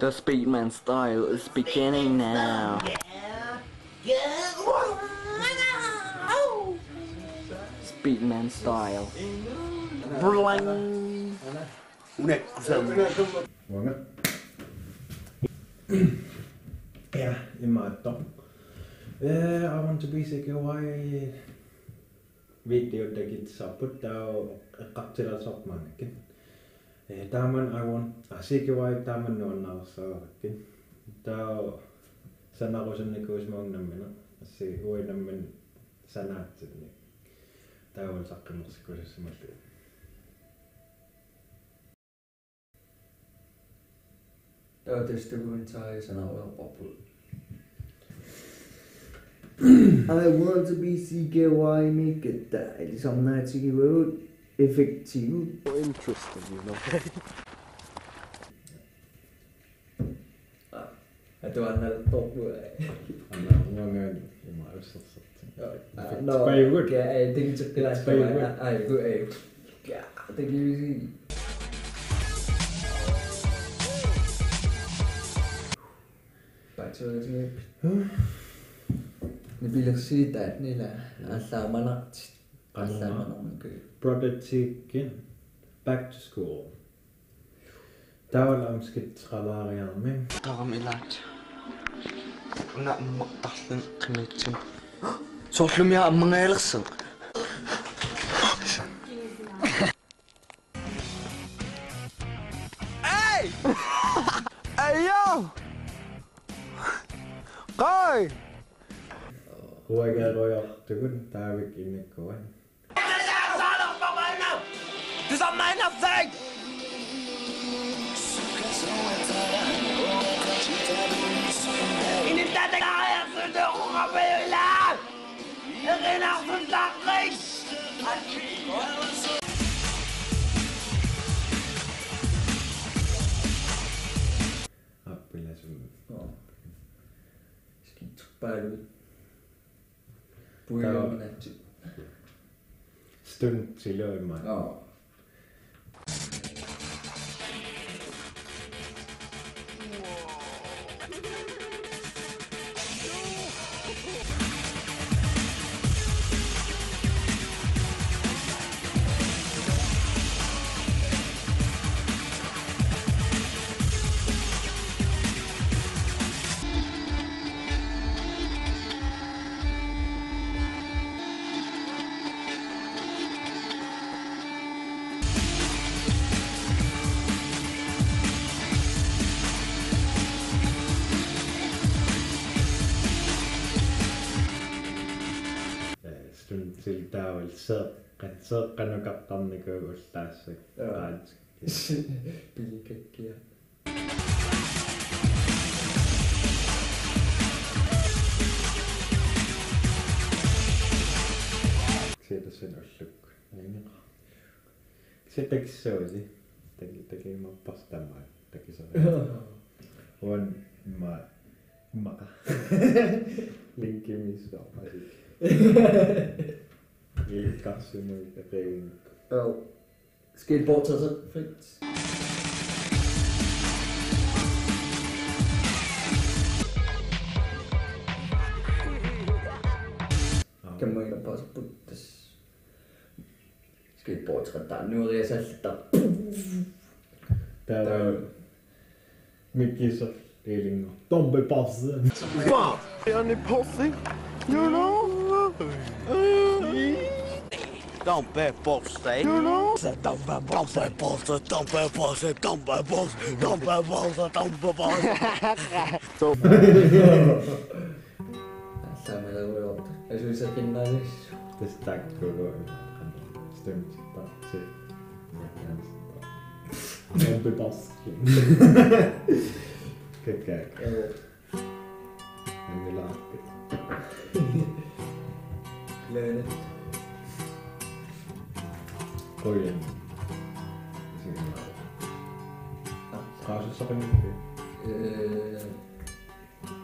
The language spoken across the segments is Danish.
The Speedman style is beginning now. Speedman style. Bling. Buonga. Ja, imaatto. Uh, I want to be sick why video tekit saput tau katsila sopmanakin. Tämän I want asiakin vai tämän on nausaakin. Tau sanarusen niinku is mongnamina. Si huinammin sanatsit niin. Tau on sakkemussa kun se semmoista. Ja tietysti kun sai sanoa vähän popular. I want to be CKY mikettä, eli samna et effektiv. Oh, interesting, you know. ah, ito anal talk mo No. Kaya eh, tingin sa Kaya, tingin yung Baca ni. Huh? Ni bilang lah. Asal. Manatsit. Projectikin Back to School. Tavallaan skitsravariamme. Taram ilat. Una maqtarlun qimitsum. Soorlumia ammangaelersan. Hey! Hey yo! Kai! Huikea rojahtukun Taavik Innikkoen. Det Yang enak sudah guys! Appilasun. Joo. Skitsuppäily. Puijoonnet. Stund silloin Joo. siltä oli sõõkkan, sõõkkan on kattanne kõigus tässä. Pilkekkiä. Siitä sen olisi lukku. Sittenkin se olisi. Teki, teki mä pastamaan. Teki se on mä maka. Linkki missä on Jo. Skateboard tager sig frit. Kan man ikke bare putte das Skateboard træder nu er jeg så der. Täällä on Mikkissä Eilingo. Tombe passi. Johnny Pussy, you know? Don't be bossy, you know? Tampenpost, hè? Tampenpost, tampenpost, tampenpost, tampenpost, tampenpost, tampenpost. Zo. Sämre överallt. Jag skulle säga finnar. Det stack på röret. Stumt. Tack. Kijk, kijk. En vill ha Lönet. Oh iya. Kaso sa kanya ko eh.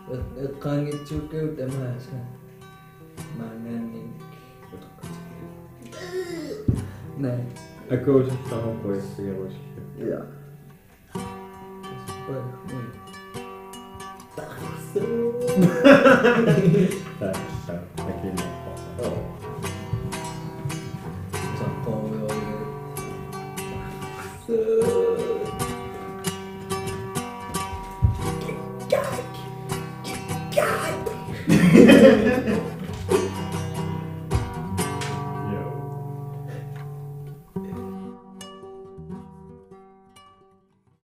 Eh, kangit chuke utama sa Mananin. Nej. Ako så fram på ett så jag måste. Ja. Så. ハハハハ!